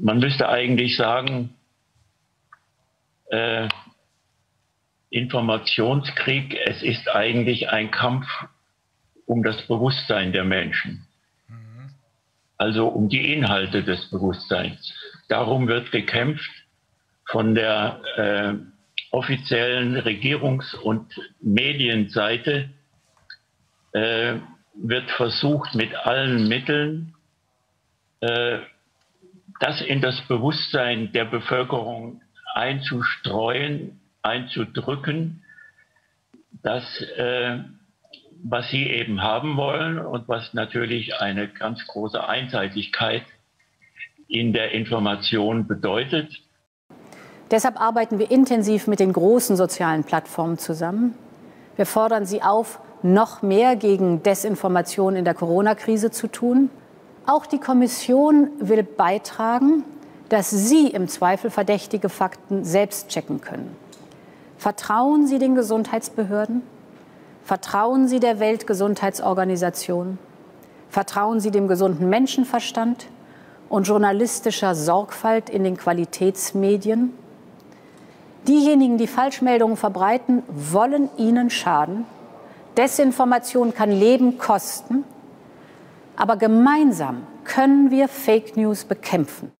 man müsste eigentlich sagen, äh, Informationskrieg, es ist eigentlich ein Kampf um das Bewusstsein der Menschen. Also um die Inhalte des Bewusstseins. Darum wird gekämpft von der äh, offiziellen Regierungs- und Medienseite. Äh, wird versucht mit allen Mitteln, äh, das in das Bewusstsein der Bevölkerung einzustreuen, einzudrücken, das, äh, was sie eben haben wollen und was natürlich eine ganz große Einseitigkeit in der Information bedeutet. Deshalb arbeiten wir intensiv mit den großen sozialen Plattformen zusammen. Wir fordern sie auf, noch mehr gegen Desinformation in der Corona-Krise zu tun. Auch die Kommission will beitragen, dass Sie im Zweifel verdächtige Fakten selbst checken können. Vertrauen Sie den Gesundheitsbehörden? Vertrauen Sie der Weltgesundheitsorganisation? Vertrauen Sie dem gesunden Menschenverstand und journalistischer Sorgfalt in den Qualitätsmedien? Diejenigen, die Falschmeldungen verbreiten, wollen Ihnen schaden. Desinformation kann Leben kosten. Aber gemeinsam können wir Fake News bekämpfen.